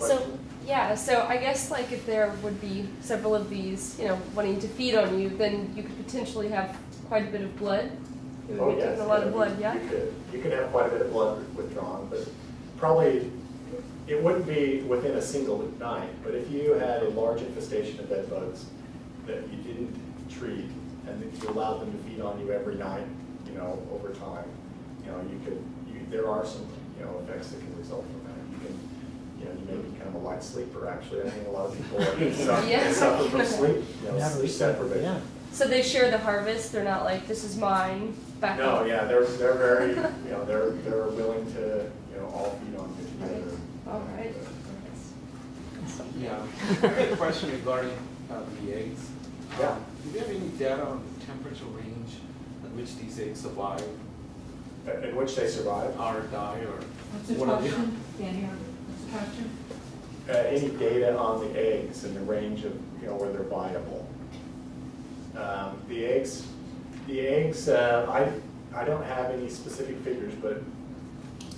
So, yeah, so I guess like if there would be several of these, you know, wanting to feed on you, then you could potentially have quite a bit of blood. You would Oh, be yes. taking a lot of you- yeah? You could, you could have quite a bit of blood withdrawn, but probably, it wouldn't be within a single night. But if you had a large infestation of bed bugs that you didn't treat, and you allowed them to feed on you every night, you know, over time, you know, you could, you, there are some, you know, effects that can result from that. You can, you know, you may become a light sleeper, actually. I think a lot of people suffer Yeah. suffer from sleep, you know, Never sleep deprivation. Yeah. So they share the harvest, they're not like, this is mine, back No, up. yeah, they're, they're very, you know, they're, they're willing to, you know, all feed on you together. All right. Yeah, I have a question regarding uh, the eggs. Yeah. Um, Do you have any data on the temperature range at which these eggs survive Uh, In which they survive. or die or? What's the one of the- question? Can't hear. What's the question? Uh, Any data on the eggs and the range of, you know, where they're viable. Um, The eggs, the eggs, uh, I, I don't have any specific figures, but,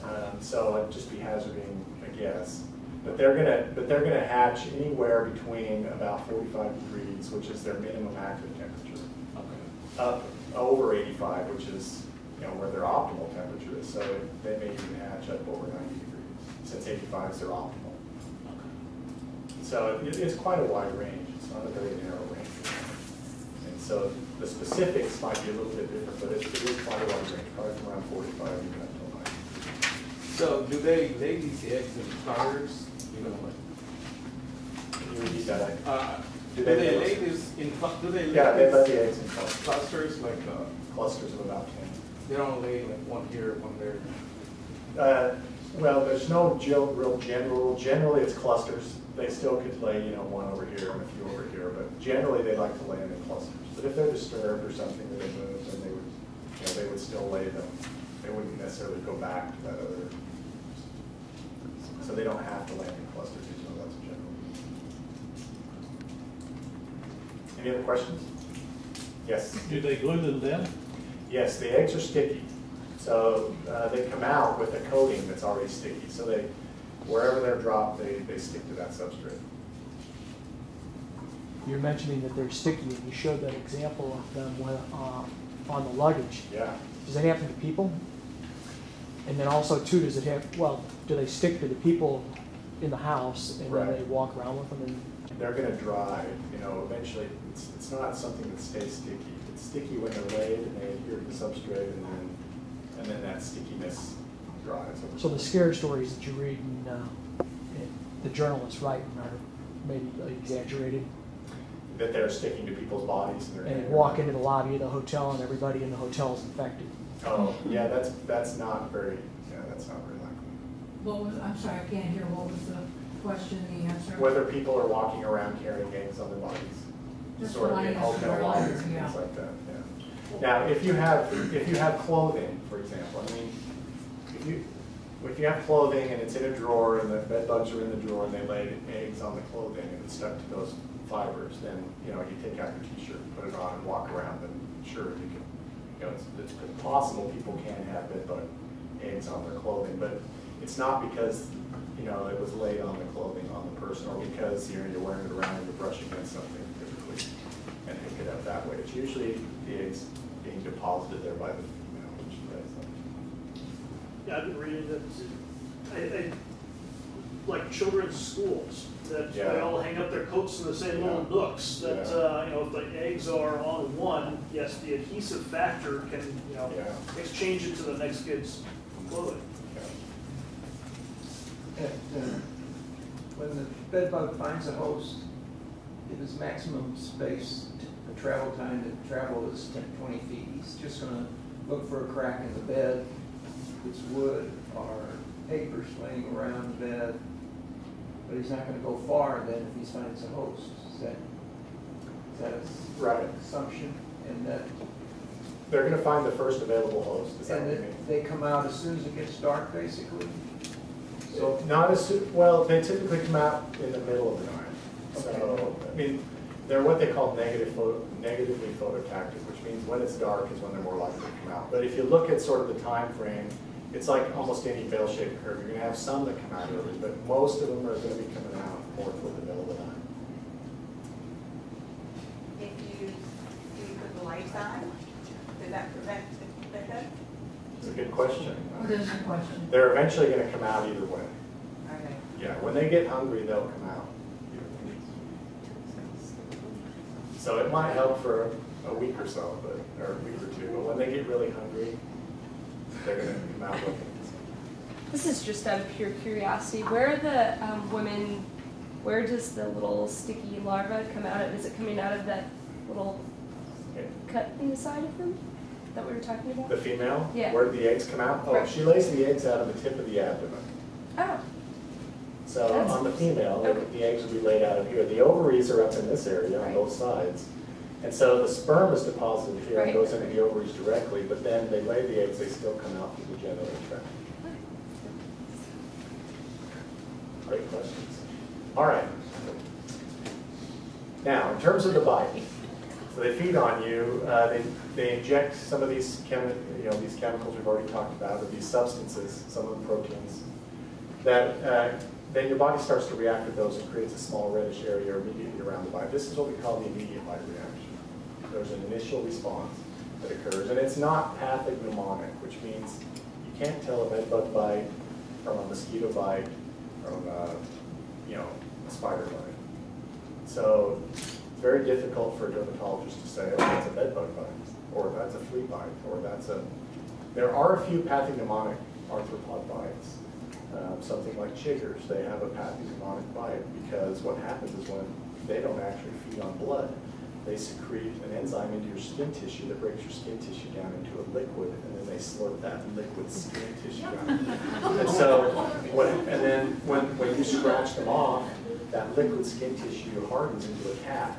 um, so I'd just be hazarding a guess. But they're gonna, but they're gonna hatch anywhere between about forty-five degrees, which is their minimum active temperature. Okay. up over 85, which is, you know, where their optimal temperature is. So they may even hatch up over 90 degrees, since 85 is their optimal. So it, it's quite a wide range. It's not a very narrow range. And so the specifics might be a little bit different, but it, it is quite a wide range, probably from around 45 even up to 90. So do they lay these eggs in clusters, you know, like? Can you repeat that? uh, Do Do they they lay lay this in, do they lay? Yeah, they let the eggs in clusters, Clusters, like, uh, clusters of about 10. they don't lay like one here, one there? Uh, Well, there's no real general, generally it's clusters. They still could lay, you know, one over here and a few over here, but generally they like to lay them in clusters. But if they're disturbed or something that they move, then they would, you know, they would still lay them. They wouldn't necessarily go back to that other. So they don't have to lay in clusters, even though that's general. Any other questions? Yes? Do they glue them down? Yes, the eggs are sticky. So uh, they come out with a coating that's already sticky. So they, wherever they're dropped, they, they stick to that substrate. You're mentioning that they're sticky, and you showed that example of them when, uh, on the luggage. Yeah. Does that happen to people? And then also too, does it have, well, do they stick to the people in the house and then they walk around with them and? They're gonna dry, you know, eventually, it's, it's not something that stays sticky. It's sticky when they're laid and they adhere to the substrate and then, and then that stickiness dries. over So the time. scare stories that you read in, uh, in the journalists writing are maybe exaggerated? That they're sticking to people's bodies and they're. And walk into the lobby of the hotel and everybody in the hotel is infected. Oh, yeah, that's, that's not very, yeah, that's not very likely. What was, I'm sorry, I can't hear. What was the question, the answer? Whether people are walking around carrying eggs on their bodies. Just Sort of in lying hotel somewhere lobbies and yeah. things like that, yeah. Now, if you have, if you have clothing, for example, I mean, if you, if you have clothing and it's in a drawer and the bed bugs are in the drawer and they laid eggs on the clothing and it's stuck to those fibers, then, you know, you take out your t-shirt, put it on and walk around and sure, you can, you know, it's, it's possible people can have bed bug eggs on their clothing, but it's not because, you know, it was laid on the clothing on the person or because, you know, you're wearing it around and you're brushing against something typically and pick it up that way. It's usually the eggs being deposited there by the female, which is, Yeah, I've been reading that, I, I, like children's schools, that they Yeah. all hang up their coats in the same little nooks, that, Yeah. uh, you know, if the eggs are on one, yes, the adhesive factor can, you know, Yeah. exchange it to the next kid's clothing. yeah. And, uh, When the bed bug finds a host, if his maximum space, the travel time to travel is 10, 20 feet, he's just gonna look for a crack in the bed, it's wood or papers laying around the bed, but he's not gonna go far then if he finds a host. Is that, is that a Right. assumption? And that, They're gonna find the first available host, is and that they come out as soon as it gets dark, basically? So, Not as, well, they typically come out in the middle of the night. So, Okay. I mean, they're what they call negative photo, negatively phototactic, which means when it's dark is when they're more likely to come out. But if you look at sort of the time frame, it's like almost any bell-shaped curve. You're gonna have some that come out early, but most of them are gonna be coming out more toward the middle of the night. If you, if you put the lights on, does that prevent the pickup? It's a good question. What is the question? They're eventually gonna come out either way. Okay. Yeah, when they get hungry, they'll come out. So it might help for a week or so, but, or a week or two, but when they get really hungry, they're gonna come out looking. This is just out of pure curiosity. Where are the um, women? Where does the little sticky larva come out of? Is it coming out of that little Okay. cut in the side of them that we were talking about? The female? Yeah. Where do the eggs come out? Oh, Right. she lays the eggs out of the tip of the abdomen. Oh, So That's on the female, Okay. the eggs will be laid out of here. The ovaries are up in this area on both sides. And so the sperm is deposited here and goes into the ovaries directly, but then they lay the eggs, they still come out through the genital tract. Great questions. All right. Now, in terms of the bite, so they feed on you, uh, they, they inject some of these chemi, you know, these chemicals we've already talked about, or these substances, some of the proteins, that, uh, then your body starts to react with those and creates a small reddish area immediately around the bite. This is what we call the immediate bite reaction. There's an initial response that occurs, and it's not pathognomonic, which means you can't tell a bed bug bite from a mosquito bite, from a, you know, a spider bite. So it's very difficult for a dermatologist to say, oh, that's a bed bug bite, or that's a flea bite, or that's a, there are a few pathognomonic arthropod bites. Um, something like chiggers, they have a pathognomonic bite because what happens is when they don't actually feed on blood, they secrete an enzyme into your skin tissue that breaks your skin tissue down into a liquid, and then they slurp that liquid skin tissue out. And so, and then when, when you scratch them off, that liquid skin tissue hardens into a cap.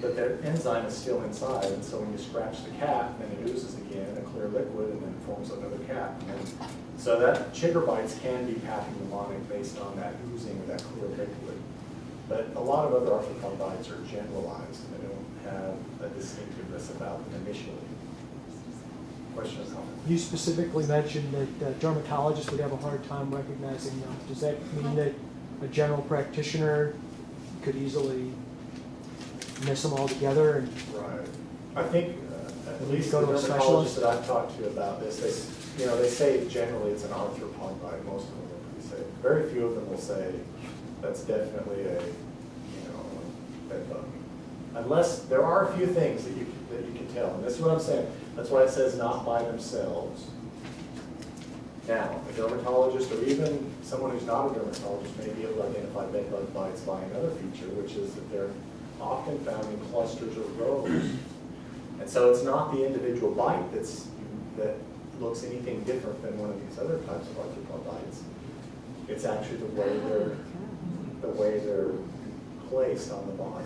But that enzyme is still inside, and so when you scratch the cap, then it oozes again, a clear liquid, and then it forms another cap. Then- So that chigger bites can be pathognomonic based on that oozing or that clear liquid. But a lot of other arthropod bites are generalized, and they don't have a distinctiveness about them initially. Question or comment? You specifically mentioned that uh, dermatologists would have a hard time recognizing them. Does that mean that a general practitioner could easily miss them altogether? And Right. I think, uh, at least Go the to a dermatologists specialist? that I've talked to about this, they, you know, they say generally it's an arthropod bite, most of them are pretty safe. Very few of them will say that's definitely a, you know, bed bug. Unless, there are a few things that you, that you can tell, and this is what I'm saying, that's why it says not by themselves. Now, a dermatologist or even someone who's not a dermatologist may be able to identify bed bug bites by another feature, which is that they're often found in clusters or rows. And so it's not the individual bite that's, that looks anything different than one of these other types of arthropod bites. It's actually the way they're, the way they're placed on the body.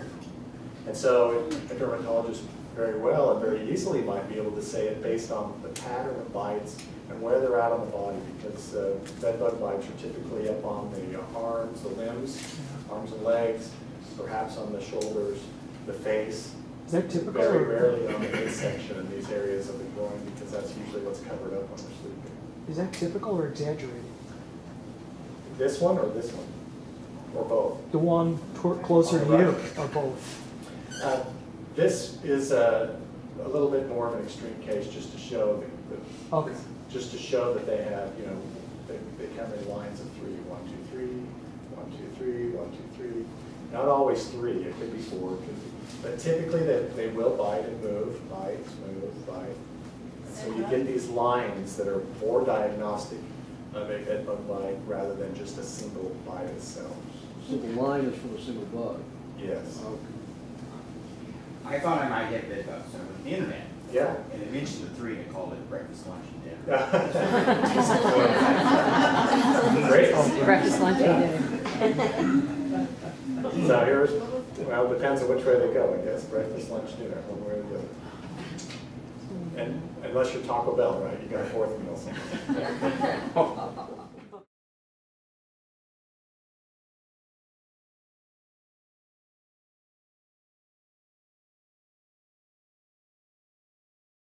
And so a dermatologist very well and very easily might be able to say it based on the pattern of bites and where they're at on the body, because uh, bed bug bites are typically up on the arms, the limbs, arms and legs, perhaps on the shoulders, the face, is that typical? very rarely on the midsection in these areas of the groin, because that's usually what's covered up when they're sleeping. Is that typical or exaggerated? This one or this one? Or both? The one closer to On the you, right. or both? Uh, This is a, a little bit more of an extreme case, just to show the, the- Okay. just to show that they have, you know, they, they come in lines of three, one, two, three, one, two, three, one, two, three. Not always three, it could be four, it could be, but typically they, they will bite and move, bite, move, bite. And so you get these lines that are more diagnostic of a bed bug bite rather than just a single bite itself. So the line is from a single bug? Yes. I thought I might get bed bugs over the internet, Yeah. and it mentioned the three, and called it breakfast, lunch, and dinner. Great. Breakfast, lunch, and dinner. So here's, well, it depends on which way they go, I guess, breakfast, lunch, dinner, one way or the other. And unless you're Taco Bell, right, you got a fourth meal somewhere.